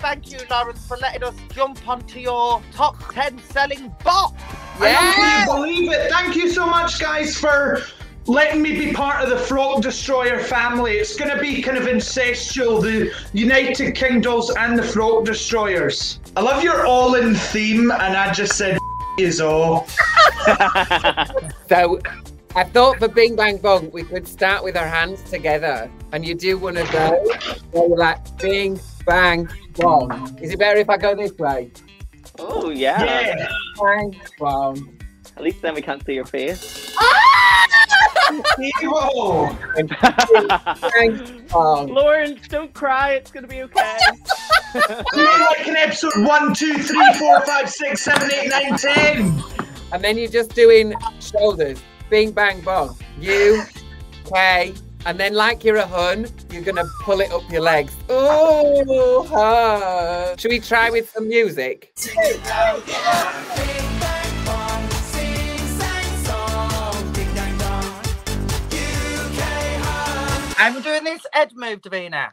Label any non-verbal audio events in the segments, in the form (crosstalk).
thank you, Lawrence, for letting us jump onto your top 10 selling bot. I can't believe it. Thank you so much, guys, for letting me be part of the Frock Destroyer family. It's going to be kind of incestual, the United Kingdolls and the Frock Destroyers. I love your all in theme, and I just said is all. (laughs) So I thought for Bing Bang Bong, we could start with our hands together. And you do one of those. So you're like Bing Bang Bong. Is it better if I go this way? Oh, yeah. Yeah. Bang Bong. At least then we can't see your face. Evil. Bang Bong. Lawrence, don't cry. It's going to be okay. Do it like in episode 1, 2, 3, 4, 5, 6, 7, 8, 9, 10. And then you're just doing shoulders. Bing Bang Bong. U, K. And then, like you're a hun, you're gonna pull it up your legs. Oh, huh. Should we try with some music? I'm doing this Ed move, Divina.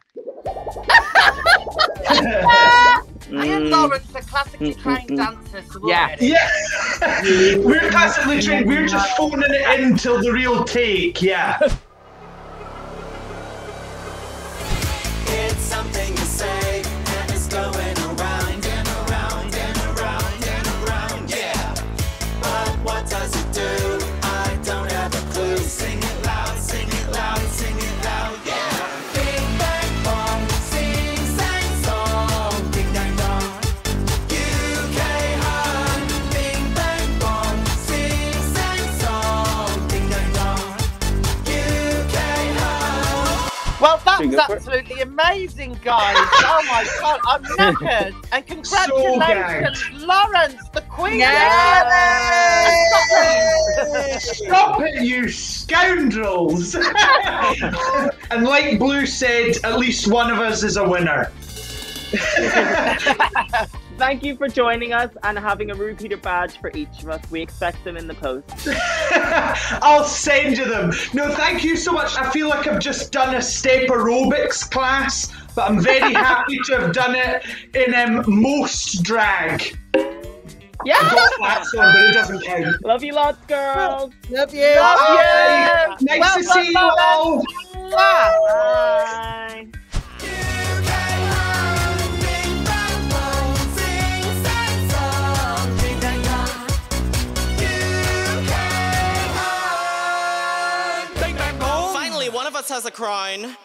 Me and Lawrence are mm. classically mm, mm, trained dancers. So Yeah. get. Yeah. we're (laughs) classically trained. We're just phoning it in till the real take. Yeah. (laughs) Well, that was go for it? absolutely amazing, guys. (laughs) oh my god, I'm knackered. And congratulations, Lawrence, the Queen. Stop it, you scoundrels! (laughs) and like Blu said, at least one of us is a winner. (laughs) Thank you for joining us and having a RuPeter badge for each of us. We expect them in the post. (laughs) I'll send you them. No, thank you so much. I feel like I've just done a step aerobics class, but I'm very (laughs) happy to have done it in um, most drag. Yeah! I got that song, but it doesn't count. Love you lots, girls. Love you. Bye. Nice Well to done, see you all. Has a crown.